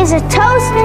Is a toast